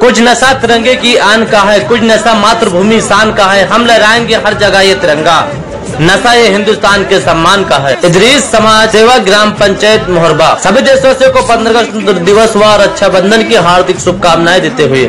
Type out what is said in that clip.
कुछ नशा तिरंगे की आन का है, कुछ नशा मातृभूमि शान का है, हम लहराएँगे हर जगह ये तिरंगा। नशा ये हिंदुस्तान के सम्मान का है। इदरीस समाज सेवा ग्राम पंचायत मोहरबा। सभी देशवासियों को पंद्रह अगस्त दिवस व रक्षाबंधन की हार्दिक शुभकामनाएँ देते हुए।